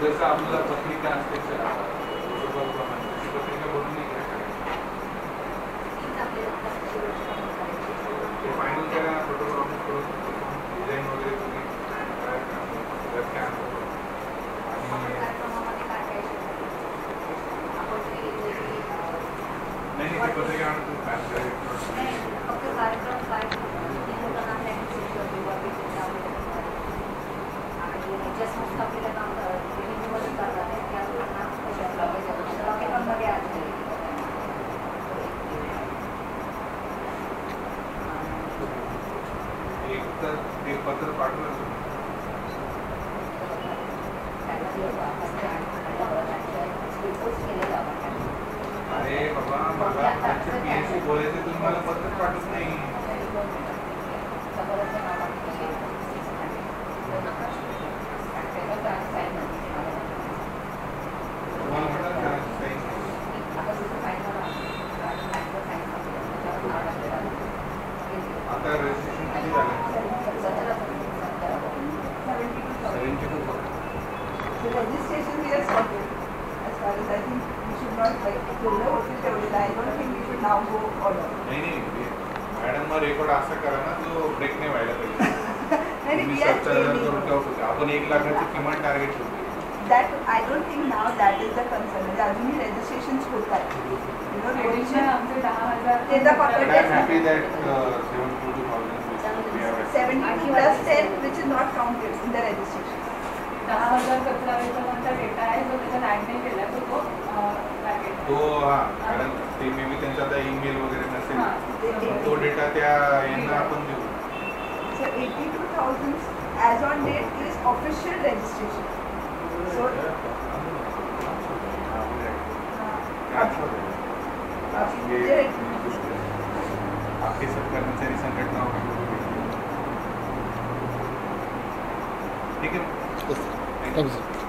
जसं आपल्याला पत्रिका असते सर, पत्रिका काय ते फायनल करा डिझाईन वगैरे तुम्ही. आणि नाही पत्रिका आणून तुम्ही एक ते पत्र पाठवलं अरे बाबा मला पी एस सी बोलायचं तुम्ही मला पत्र पाठवत नाही तुम्हाला म्हटलं करायचं काही आता रजिस्ट्रेशन किती झालं seventy two The registration we are sorted. As far as I think we should not like जेवढं होतील तेवढे I don't think we should now go order. नाही नाही मॅडम मग रेकॉर्ड असा करा ना जो ब्रेक नाही व्हायला पाहिजे नाही तुम्ही we are सत्तर हज़ार aiming. करून ठेवत होते आपण एक लाखाची किमान टार्गेट ठेवतो That I don't think now that is the concern. म्हणजे अजूनही registrations होत आहेत. You know, Additional roadच्या आमचे दहा हज़ार ते तर फक्त But I'm happy that uh, 72,000 we have achieved. 72 plus 10 which is not counted in the registration. दहा हज़ार कचरा वेचांचा डेटा आहे जो त्याच्यात ऍड नाही केला तो तो टार्गेट तो कारण ते मे बी त्यांचा आता ईमेल वगैरे नसेल. तो डेटा त्या यांना आपण देऊ. So 82,000 as on date is official registration. So म्हणजे आपके सब कर्मचारी संघटना ठीक है? Thank you sir